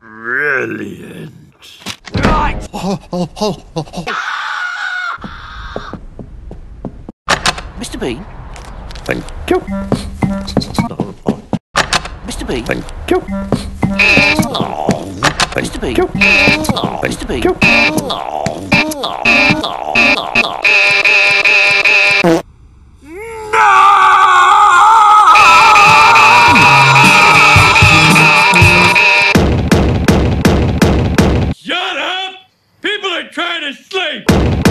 Brilliant. Right. Mr. Bean? Thank you. Mr. Bean? Thank you. Thank Mr. Bean? you. Mr. Bean? Shut up! Trying to sleep!